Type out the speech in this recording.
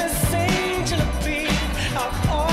this angel of being, I've